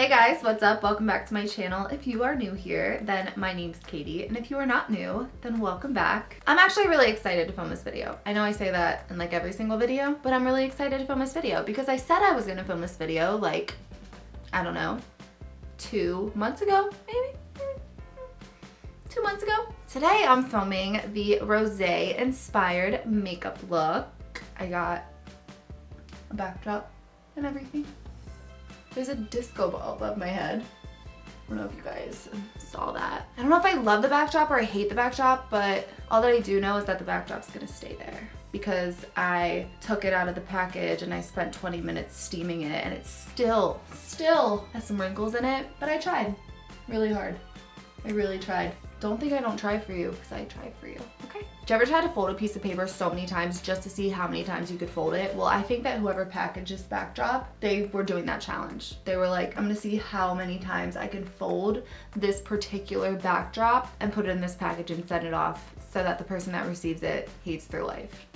Hey guys, what's up? Welcome back to my channel. If you are new here, then my name's Katy, and if you are not new, then welcome back. I'm actually really excited to film this video. I know I say that in like every single video, but I'm really excited to film this video because I said I was gonna film this video like, I don't know, two months ago, maybe? Two months ago. Today I'm filming the Rosé inspired makeup look. I got a backdrop and everything. There's a disco ball above my head. I don't know if you guys saw that. I don't know if I love the backdrop or I hate the backdrop, but all that I do know is that the backdrop's gonna stay there because I took it out of the package and I spent 20 minutes steaming it and it still, still has some wrinkles in it, but I tried really hard. I really tried. Don't think I don't try for you because I try for you, okay? Did you ever try to fold a piece of paper so many times just to see how many times you could fold it? Well, I think that whoever packaged this backdrop, they were doing that challenge. They were like, I'm gonna see how many times I can fold this particular backdrop and put it in this package and send it off so that the person that receives it hates their life.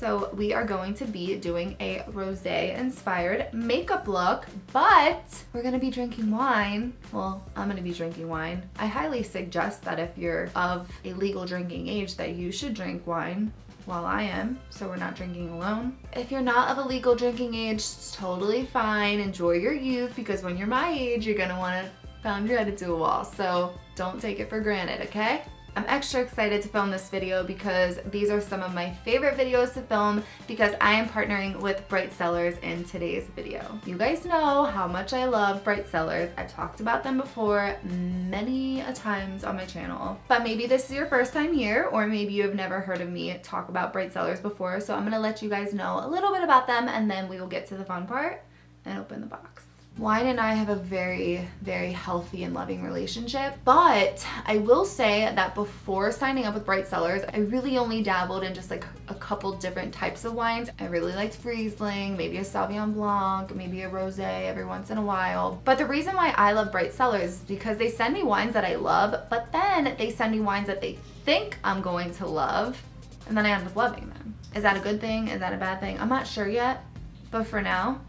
So we are going to be doing a rosé inspired makeup look, but we're gonna be drinking wine. Well, I'm gonna be drinking wine. I highly suggest that if you're of a legal drinking age that you should drink wine while I am, so we're not drinking alone. If you're not of a legal drinking age, it's totally fine. Enjoy your youth because when you're my age, you're gonna wanna pound your head into a wall. So don't take it for granted, okay? I'm extra excited to film this video because these are some of my favorite videos to film because I am partnering with Bright Cellars in today's video. You guys know how much I love Bright Cellars. I've talked about them before many a times on my channel, but maybe this is your first time here or maybe you have never heard of me talk about Bright Cellars before, so I'm gonna let you guys know a little bit about them and then we will get to the fun part and open the box. Wine and I have a very, very healthy and loving relationship, but I will say that before signing up with Bright Cellars, I really only dabbled in just like a couple different types of wines. I really liked Riesling, maybe a Sauvignon Blanc, maybe a Rosé every once in a while. But the reason why I love Bright Cellars is because they send me wines that I love, but then they send me wines that they think I'm going to love, and then I end up loving them. Is that a good thing? Is that a bad thing? I'm not sure yet, but for now,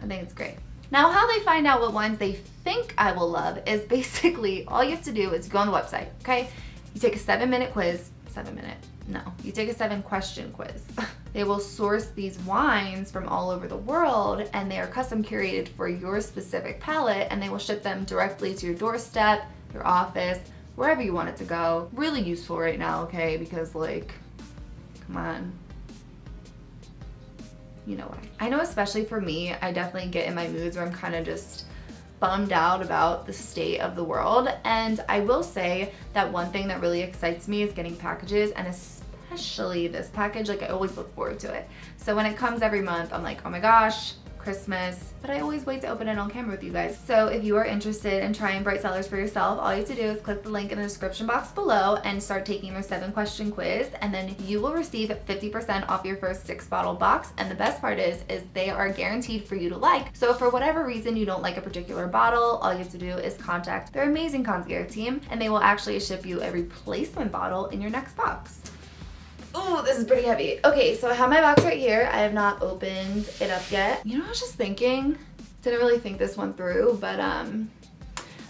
I think it's great. Now how they find out what wines they think I will love is basically all you have to do is go on the website, okay? You take a seven minute quiz, seven minute, no, you take a seven question quiz. they will source these wines from all over the world and they are custom curated for your specific palate and they will ship them directly to your doorstep, your office, wherever you want it to go. Really useful right now, okay? Because like, come on, you know why. I know especially for me, I definitely get in my moods where I'm kind of just bummed out about the state of the world. And I will say that one thing that really excites me is getting packages and especially this package, like I always look forward to it. So when it comes every month, I'm like, oh my gosh, Christmas, but I always wait to open it on camera with you guys. So if you are interested in trying Bright Cellars for yourself, all you have to do is click the link in the description box below and start taking their seven question quiz. And then you will receive 50% off your first six bottle box. And the best part is, is they are guaranteed for you to like. So for whatever reason you don't like a particular bottle, all you have to do is contact their amazing concierge team and they will actually ship you a replacement bottle in your next box. Oh, this is pretty heavy. Okay, so I have my box right here. I have not opened it up yet. You know, I was just thinking, didn't really think this one through, but um,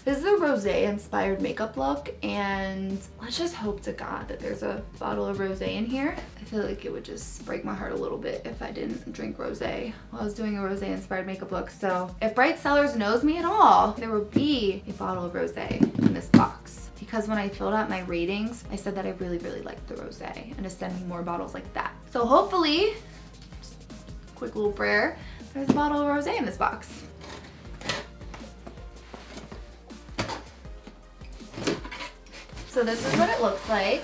this is a rosé inspired makeup look and let's just hope to God that there's a bottle of rosé in here. I feel like it would just break my heart a little bit if I didn't drink rosé while I was doing a rosé inspired makeup look. So if Bright Cellars knows me at all, there will be a bottle of rosé in this box because when I filled out my ratings, I said that I really, really liked the rosé and to send me more bottles like that. So hopefully, quick little prayer, there's a bottle of rosé in this box. So this is what it looks like.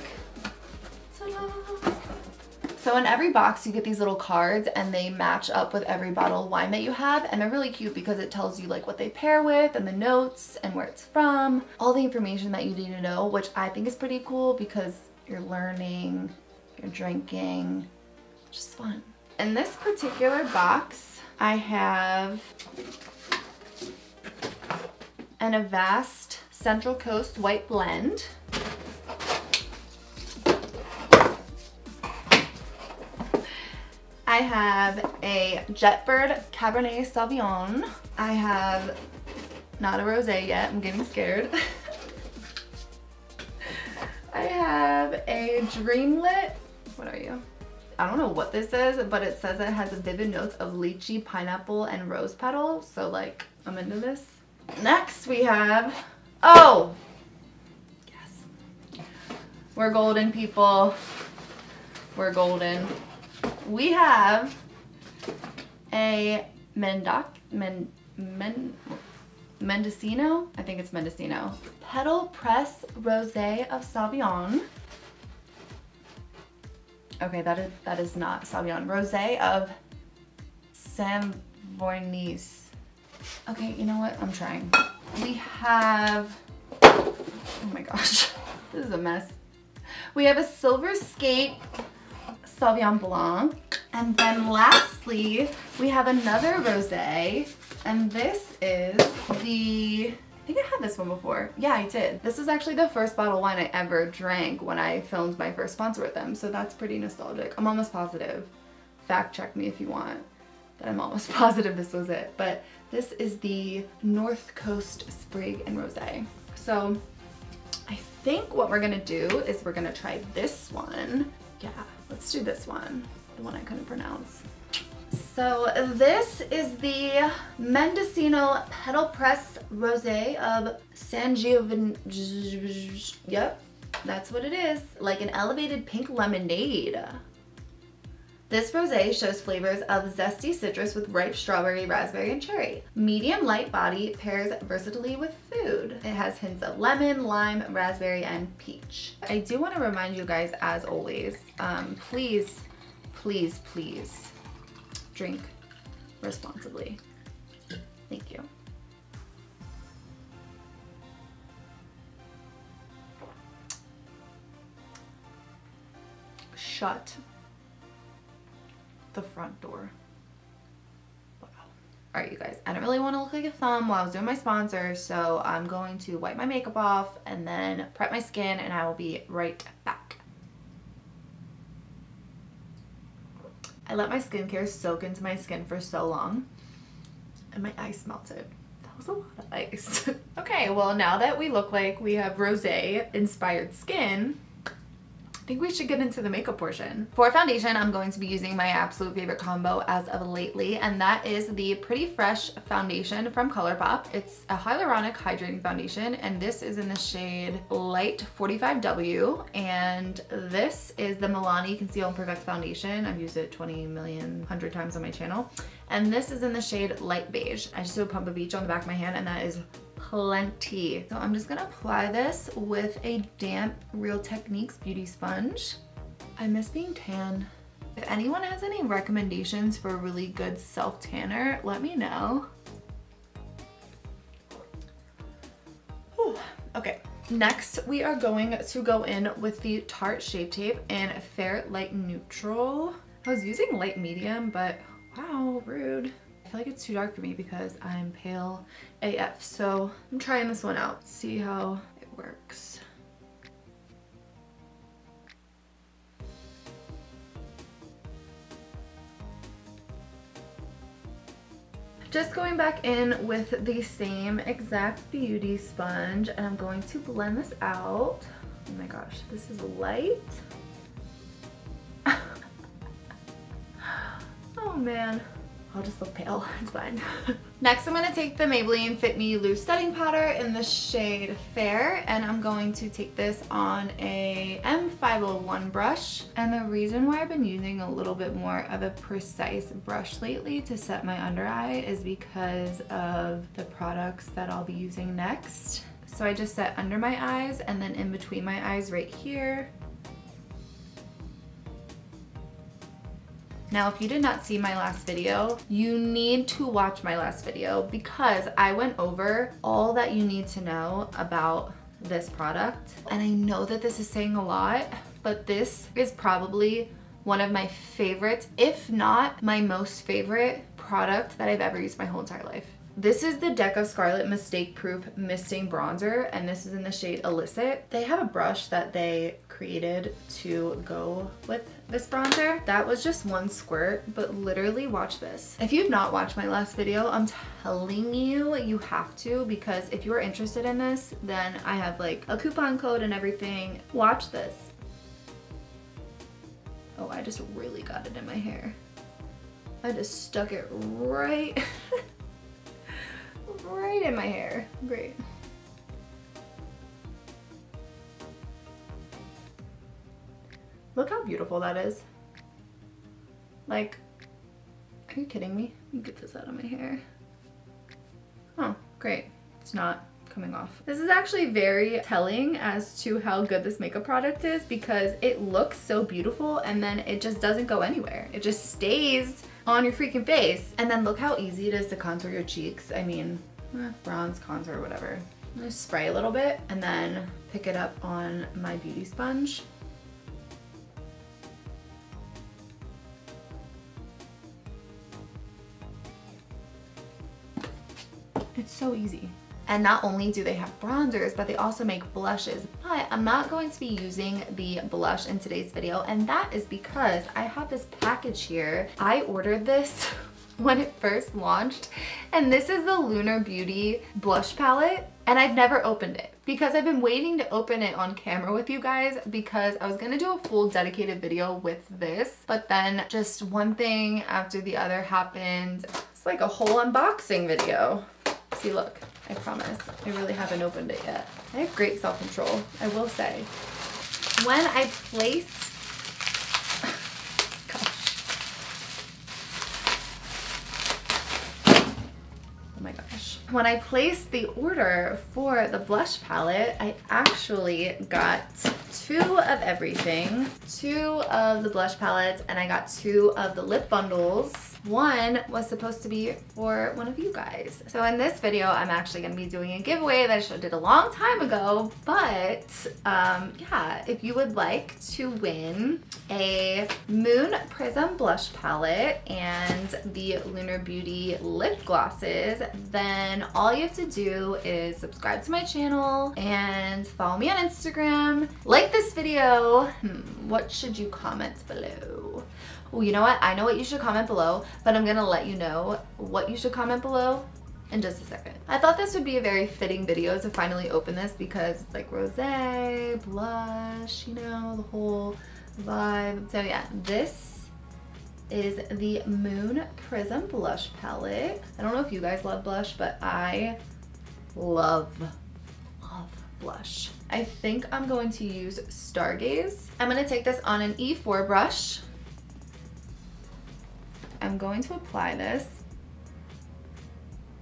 So in every box you get these little cards and they match up with every bottle of wine that you have and they're really cute because it tells you like what they pair with and the notes and where it's from, all the information that you need to know, which I think is pretty cool because you're learning, you're drinking, just fun. In this particular box, I have an Avast Central Coast White Blend. I have a Jetbird Cabernet Sauvignon. I have not a rosé yet. I'm getting scared. I have a Dreamlit. What are you? I don't know what this is, but it says it has a vivid notes of lychee, pineapple, and rose petal. So like, I'm into this. Next we have, oh, yes. We're golden people. We're golden. We have a Mendoc, Men, Men, Mendocino, I think it's Mendocino, Petal Press Rosé of Sauvignon. Okay, that is that is not Sauvignon. Rosé of Sanvournese. Okay, you know what? I'm trying. We have, oh my gosh, this is a mess. We have a Silver Skate Sauvignon Blanc. And then lastly, we have another rosé, and this is the I think I had this one before. Yeah, I did. This is actually the first bottle wine I ever drank when I filmed my first sponsor with them, so that's pretty nostalgic. I'm almost positive. Fact check me if you want that I'm almost positive this was it. But this is the North Coast Sprig and Rosé. So I think what we're gonna do is we're gonna try this one. Yeah, let's do this one, the one I couldn't pronounce. So this is the Mendocino Petal Press Rosé of San Giovanni. Yep, that's what it is. Like an elevated pink lemonade. This rosé shows flavors of zesty citrus with ripe strawberry, raspberry, and cherry. Medium light body pairs versatility with food. It has hints of lemon, lime, raspberry, and peach. I do want to remind you guys, as always, um, please, please, please drink responsibly. Thank you. Shut the front door. All right, you guys, I don't really want to look like a thumb while I was doing my sponsor, so I'm going to wipe my makeup off and then prep my skin and I will be right back. I let my skincare soak into my skin for so long and my ice melted. That was a lot of ice. okay, well now that we look like we have rosé inspired skin, I think we should get into the makeup portion. For foundation, I'm going to be using my absolute favorite combo as of lately, and that is the Pretty Fresh foundation from ColourPop. It's a hyaluronic hydrating foundation, and this is in the shade Light 45W, and this is the Milani Conceal and Perfect Foundation. I've used it 20 million, 100 times on my channel. And this is in the shade Light Beige. I just do a pump of each on the back of my hand, and that is plenty. So I'm just gonna apply this with a damp Real Techniques beauty sponge. I miss being tan. If anyone has any recommendations for a really good self tanner, let me know. Okay, next we are going to go in with the Tarte Shape Tape in Fair Light Neutral. I was using light medium, but wow, rude feel like it's too dark for me because I'm pale AF. So I'm trying this one out, see how it works. Just going back in with the same exact beauty sponge and I'm going to blend this out. Oh my gosh, this is light. oh man. I'll just look pale, it's fine. Next, I'm gonna take the Maybelline Fit Me Loose Setting Powder in the shade Fair, and I'm going to take this on a M501 brush. And the reason why I've been using a little bit more of a precise brush lately to set my under eye is because of the products that I'll be using next. So I just set under my eyes and then in between my eyes right here Now, if you did not see my last video, you need to watch my last video because I went over all that you need to know about this product. And I know that this is saying a lot, but this is probably one of my favorites, if not my most favorite product that I've ever used my whole entire life. This is the Deca Scarlet Mistake Proof Misting Bronzer, and this is in the shade Illicit. They have a brush that they created to go with this bronzer. That was just one squirt, but literally watch this. If you've not watched my last video, I'm telling you, you have to, because if you're interested in this, then I have like a coupon code and everything. Watch this. Oh, I just really got it in my hair. I just stuck it right, right in my hair. Great. Look how beautiful that is. Like, are you kidding me? Let me get this out of my hair. Oh, great. It's not coming off. This is actually very telling as to how good this makeup product is because it looks so beautiful and then it just doesn't go anywhere. It just stays on your freaking face. And then look how easy it is to contour your cheeks. I mean, eh, bronze, contour, whatever. Just spray a little bit and then pick it up on my beauty sponge It's so easy. And not only do they have bronzers, but they also make blushes. But I'm not going to be using the blush in today's video, and that is because I have this package here. I ordered this when it first launched, and this is the Lunar Beauty blush palette, and I've never opened it because I've been waiting to open it on camera with you guys because I was gonna do a full dedicated video with this, but then just one thing after the other happened. It's like a whole unboxing video. See, look, I promise. I really haven't opened it yet. I have great self-control, I will say. When I place, oh my gosh. When I placed the order for the blush palette, I actually got two of everything, two of the blush palettes, and I got two of the lip bundles one was supposed to be for one of you guys. So in this video, I'm actually gonna be doing a giveaway that I did a long time ago, but um, yeah, if you would like to win a Moon Prism blush palette and the Lunar Beauty lip glosses, then all you have to do is subscribe to my channel and follow me on Instagram. Like this video. Hmm, what should you comment below? Well, you know what? I know what you should comment below, but I'm gonna let you know what you should comment below in just a second. I thought this would be a very fitting video to finally open this because it's like rosé, blush, you know, the whole vibe. So yeah, this is the Moon Prism Blush Palette. I don't know if you guys love blush, but I love, love blush. I think I'm going to use Stargaze. I'm gonna take this on an E4 brush I'm going to apply this,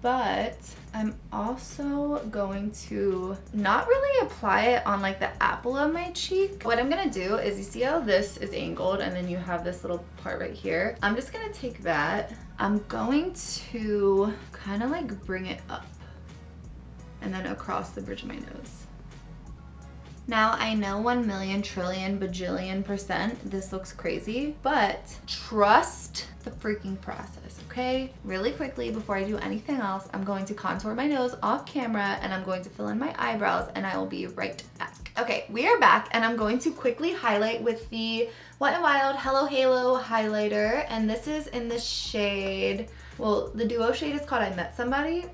but I'm also going to not really apply it on like the apple of my cheek. What I'm gonna do is you see how this is angled and then you have this little part right here. I'm just gonna take that. I'm going to kind of like bring it up and then across the bridge of my nose. Now I know 1 million trillion bajillion percent this looks crazy, but trust the freaking process, okay? Really quickly before I do anything else, I'm going to contour my nose off camera and I'm going to fill in my eyebrows and I will be right back. Okay, we are back and I'm going to quickly highlight with the Wet n Wild Hello Halo highlighter and this is in the shade, well the duo shade is called I Met Somebody.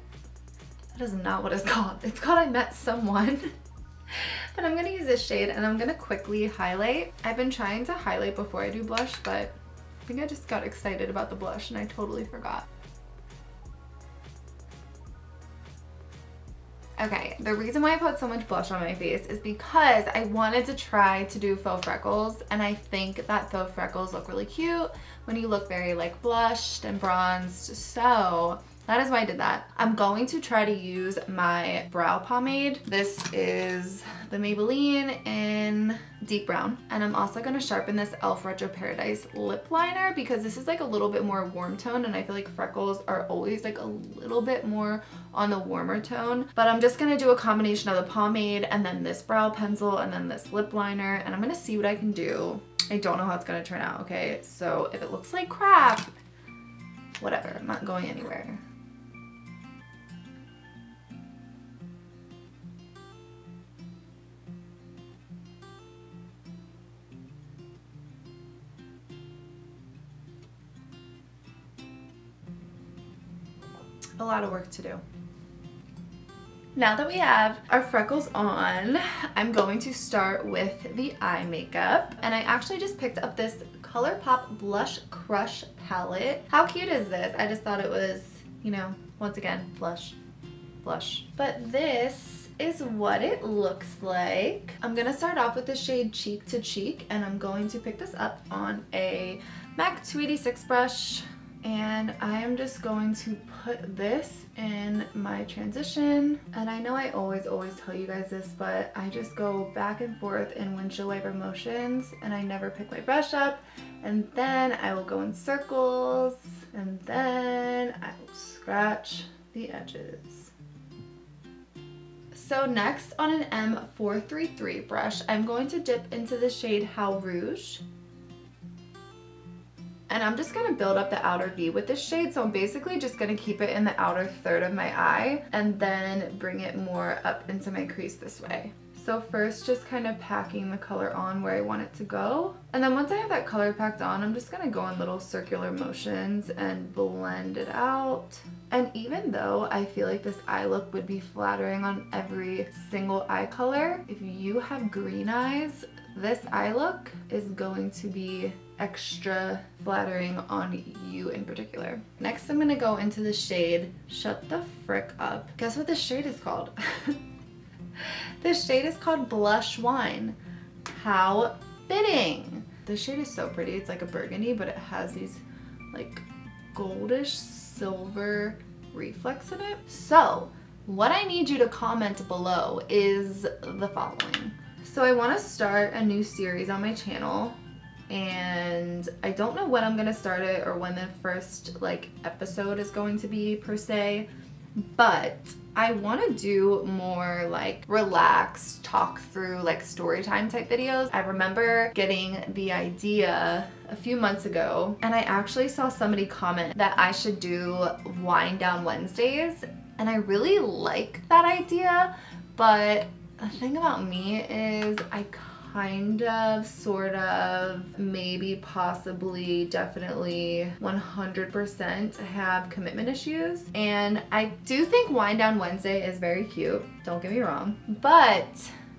That is not what it's called. It's called I Met Someone. but I'm gonna use this shade and I'm gonna quickly highlight. I've been trying to highlight before I do blush, but think I just got excited about the blush and I totally forgot. Okay, the reason why I put so much blush on my face is because I wanted to try to do faux freckles and I think that faux freckles look really cute when you look very like blushed and bronzed. So that is why I did that. I'm going to try to use my brow pomade. This is the Maybelline in deep brown. And I'm also gonna sharpen this e.l.f. Retro Paradise lip liner because this is like a little bit more warm tone and I feel like freckles are always like a little bit more on the warmer tone. But I'm just gonna do a combination of the pomade and then this brow pencil and then this lip liner and I'm gonna see what I can do. I don't know how it's gonna turn out, okay? So if it looks like crap, whatever, I'm not going anywhere. A lot of work to do. Now that we have our freckles on, I'm going to start with the eye makeup. And I actually just picked up this ColourPop Blush Crush palette. How cute is this? I just thought it was, you know, once again, blush, blush. But this is what it looks like. I'm gonna start off with the shade Cheek to Cheek and I'm going to pick this up on a MAC 286 brush and I am just going to put this in my transition. And I know I always always tell you guys this but I just go back and forth in windshield wiper motions and I never pick my brush up. And then I will go in circles and then I will scratch the edges. So next on an M433 brush I'm going to dip into the shade How Rouge and I'm just gonna build up the outer V with this shade. So I'm basically just gonna keep it in the outer third of my eye and then bring it more up into my crease this way. So first just kind of packing the color on where I want it to go. And then once I have that color packed on, I'm just gonna go in little circular motions and blend it out. And even though I feel like this eye look would be flattering on every single eye color, if you have green eyes, this eye look is going to be extra flattering on you in particular. Next, I'm gonna go into the shade Shut the Frick Up. Guess what this shade is called? this shade is called Blush Wine. How fitting! This shade is so pretty. It's like a burgundy, but it has these like goldish silver reflex in it. So, what I need you to comment below is the following. So I want to start a new series on my channel and I don't know when I'm gonna start it or when the first like episode is going to be per se but I want to do more like relaxed talk through like story time type videos. I remember getting the idea a few months ago and I actually saw somebody comment that I should do wind down Wednesdays and I really like that idea but the thing about me is I kind of, sort of, maybe, possibly, definitely 100% have commitment issues. And I do think Wind Down Wednesday is very cute, don't get me wrong. But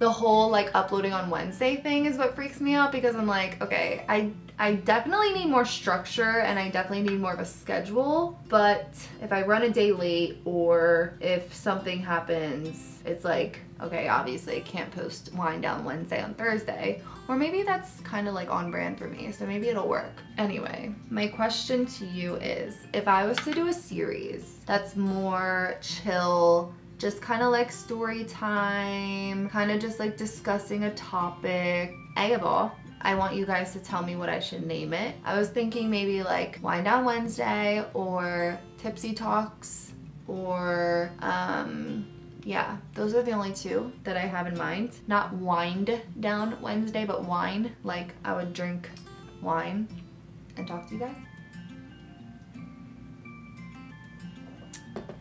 the whole like uploading on Wednesday thing is what freaks me out because I'm like, okay, I I definitely need more structure and I definitely need more of a schedule, but if I run a day late or if something happens, it's like, okay, obviously I can't post Wind Down Wednesday on Thursday, or maybe that's kind of like on brand for me, so maybe it'll work. Anyway, my question to you is, if I was to do a series that's more chill, just kind of like story time, kind of just like discussing a topic, A I want you guys to tell me what I should name it. I was thinking maybe like Wind Down Wednesday or Tipsy Talks or um, yeah, those are the only two that I have in mind. Not wind down Wednesday, but wine, like I would drink wine and talk to you guys.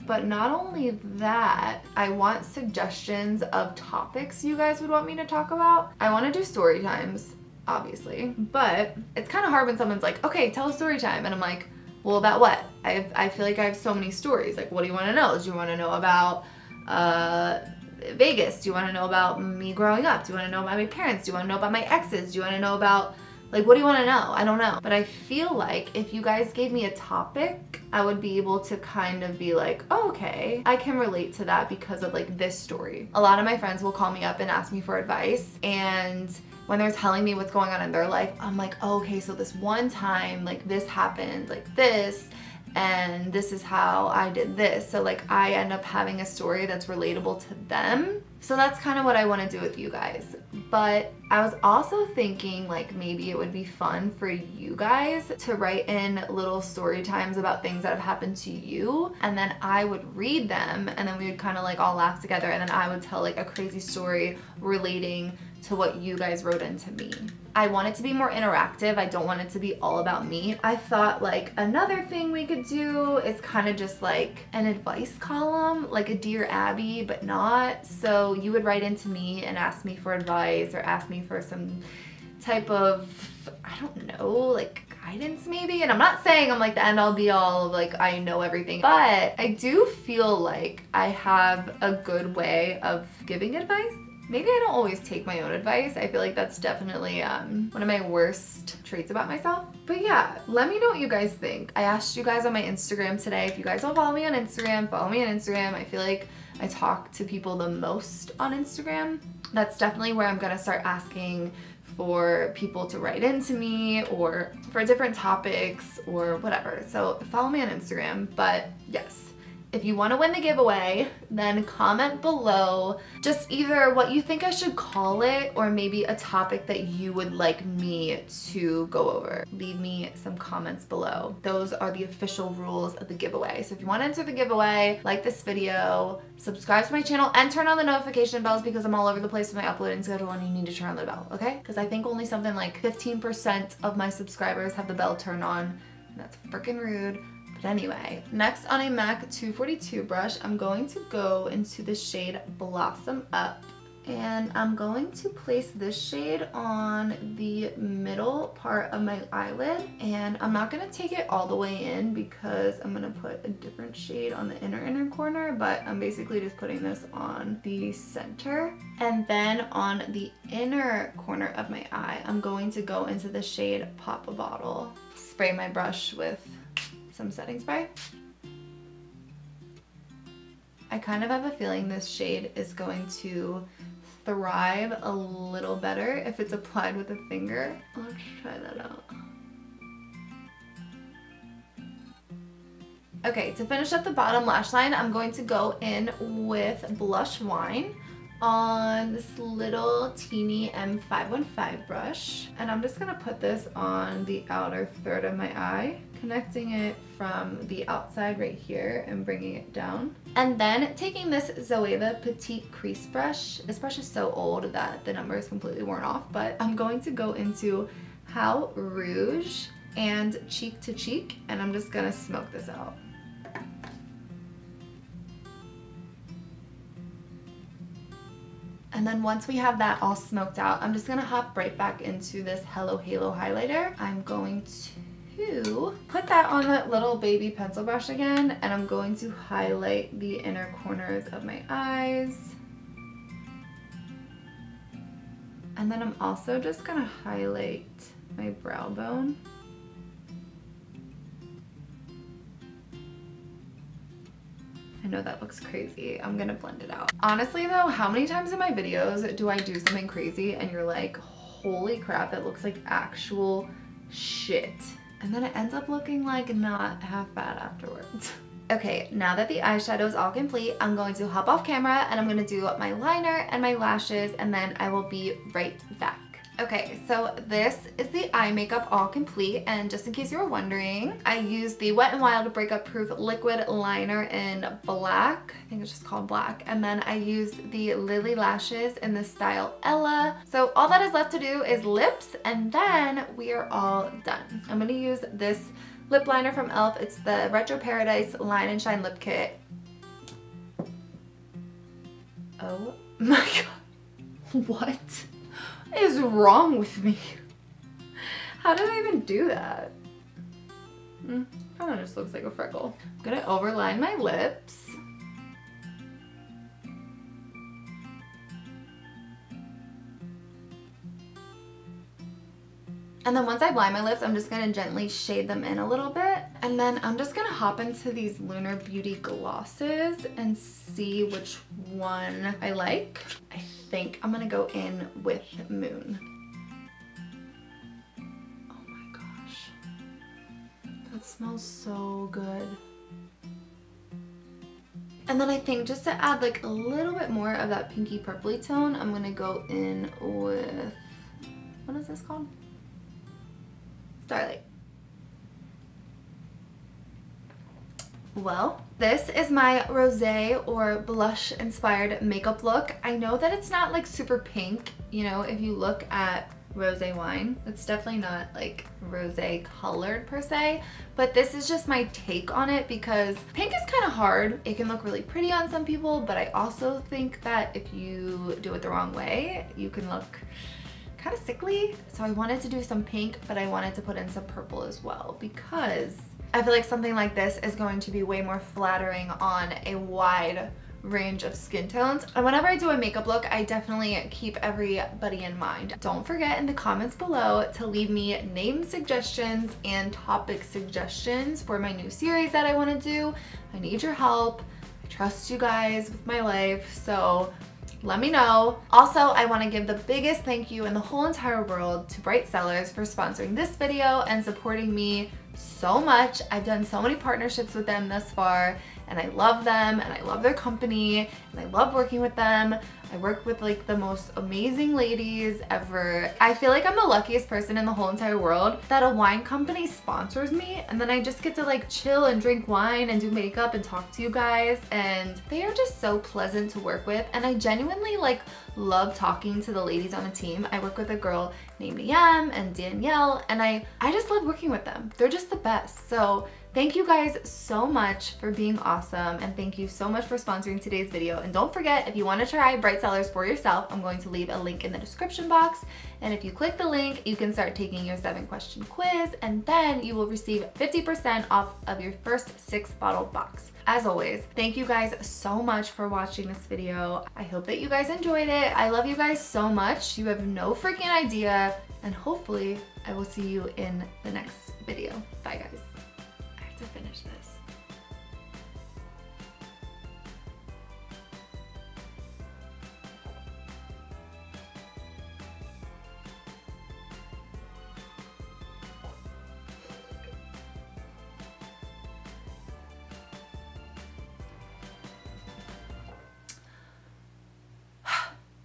But not only that, I want suggestions of topics you guys would want me to talk about. I want to do story times obviously. But it's kind of hard when someone's like, okay, tell a story time. And I'm like, well, about what? I, I feel like I have so many stories. Like, what do you want to know? Do you want to know about uh, Vegas? Do you want to know about me growing up? Do you want to know about my parents? Do you want to know about my exes? Do you want to know about, like, what do you want to know? I don't know. But I feel like if you guys gave me a topic, I would be able to kind of be like, oh, okay, I can relate to that because of like this story. A lot of my friends will call me up and ask me for advice and when they're telling me what's going on in their life, I'm like, oh, okay, so this one time, like this happened, like this, and this is how I did this. So like I end up having a story that's relatable to them. So that's kind of what I want to do with you guys. But I was also thinking like maybe it would be fun for you guys to write in little story times about things that have happened to you and then I would read them and then we would kind of like all laugh together and then I would tell like a crazy story relating to what you guys wrote into me. I want it to be more interactive. I don't want it to be all about me. I thought like another thing we could do is kind of just like an advice column, like a Dear Abby, but not. So you would write into me and ask me for advice or ask me for some type of, I don't know, like guidance maybe. And I'm not saying I'm like the end all be all of like I know everything, but I do feel like I have a good way of giving advice maybe I don't always take my own advice. I feel like that's definitely um, one of my worst traits about myself. But yeah, let me know what you guys think. I asked you guys on my Instagram today. If you guys don't follow me on Instagram, follow me on Instagram. I feel like I talk to people the most on Instagram. That's definitely where I'm gonna start asking for people to write into me or for different topics or whatever. So follow me on Instagram. But yes, if you want to win the giveaway, then comment below just either what you think I should call it or maybe a topic that you would like me to go over. Leave me some comments below. Those are the official rules of the giveaway. So if you want to enter the giveaway, like this video, subscribe to my channel, and turn on the notification bells because I'm all over the place with my uploading schedule and you need to turn on the bell, okay? Because I think only something like 15% of my subscribers have the bell turned on. That's freaking rude. But anyway, next on a MAC 242 brush, I'm going to go into the shade Blossom Up. And I'm going to place this shade on the middle part of my eyelid. And I'm not going to take it all the way in because I'm going to put a different shade on the inner inner corner. But I'm basically just putting this on the center. And then on the inner corner of my eye, I'm going to go into the shade Pop a Bottle. Spray my brush with some setting spray. I kind of have a feeling this shade is going to thrive a little better if it's applied with a finger. Let's try that out. Okay, to finish up the bottom lash line, I'm going to go in with Blush Wine on this little teeny M515 brush. And I'm just gonna put this on the outer third of my eye connecting it from the outside right here and bringing it down. And then taking this Zoeva Petite Crease Brush. This brush is so old that the number is completely worn off, but I'm going to go into How Rouge and Cheek to Cheek, and I'm just gonna smoke this out. And then once we have that all smoked out, I'm just gonna hop right back into this Hello Halo highlighter. I'm going put that on that little baby pencil brush again and I'm going to highlight the inner corners of my eyes. And then I'm also just gonna highlight my brow bone. I know that looks crazy. I'm gonna blend it out. Honestly though, how many times in my videos do I do something crazy and you're like, holy crap, that looks like actual shit and then it ends up looking like not half bad afterwards. Okay, now that the eyeshadow is all complete, I'm going to hop off camera and I'm going to do my liner and my lashes and then I will be right back. Okay, so this is the eye makeup all complete and just in case you were wondering, I used the Wet n Wild Breakup Proof Liquid Liner in black, I think it's just called black, and then I used the Lily Lashes in the style Ella. So all that is left to do is lips and then we are all done. I'm gonna use this lip liner from e.l.f. It's the Retro Paradise Line and Shine Lip Kit. Oh my god. What? Is wrong with me? How did I even do that? Mm, kind of just looks like a freckle. I'm gonna overline my lips. And then once I line my lips, I'm just gonna gently shade them in a little bit. And then I'm just gonna hop into these Lunar Beauty glosses and see which one I like. I think I'm gonna go in with Moon. Oh my gosh. That smells so good. And then I think just to add like a little bit more of that pinky purpley tone, I'm gonna go in with, what is this called? Starlight. Well, this is my rosé or blush inspired makeup look. I know that it's not like super pink, you know, if you look at rosé wine. It's definitely not like rosé colored per se, but this is just my take on it because pink is kind of hard. It can look really pretty on some people, but I also think that if you do it the wrong way, you can look kind of sickly. So I wanted to do some pink, but I wanted to put in some purple as well because I feel like something like this is going to be way more flattering on a wide range of skin tones. And whenever I do a makeup look, I definitely keep everybody in mind. Don't forget in the comments below to leave me name suggestions and topic suggestions for my new series that I want to do. I need your help. I trust you guys with my life, so let me know. Also, I want to give the biggest thank you in the whole entire world to Bright Cellars for sponsoring this video and supporting me so much. I've done so many partnerships with them thus far and I love them and I love their company and I love working with them. I work with like the most amazing ladies ever. I feel like I'm the luckiest person in the whole entire world that a wine company sponsors me and then I just get to like chill and drink wine and do makeup and talk to you guys and they are just so pleasant to work with and I genuinely like love talking to the ladies on the team. I work with a girl named Yam and Danielle and I, I just love working with them. They're just the best. So Thank you guys so much for being awesome and thank you so much for sponsoring today's video. And don't forget, if you want to try Bright Cellars for yourself, I'm going to leave a link in the description box. And if you click the link, you can start taking your seven question quiz and then you will receive 50% off of your first six bottle box. As always, thank you guys so much for watching this video. I hope that you guys enjoyed it. I love you guys so much. You have no freaking idea. And hopefully I will see you in the next video.